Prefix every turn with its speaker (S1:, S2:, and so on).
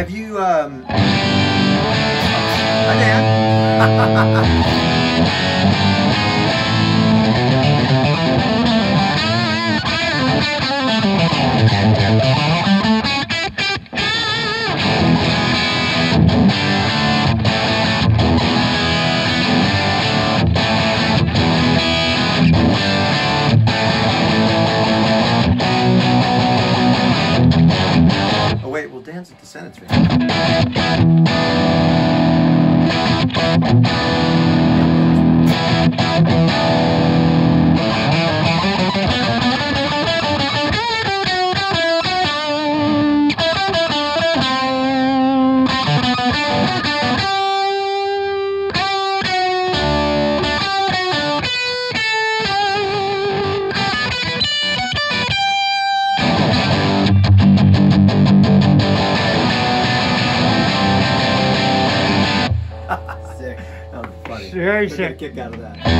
S1: Have you, um... Hi, Dan. Well Dan's at the Senate's meeting. Mario. Sí,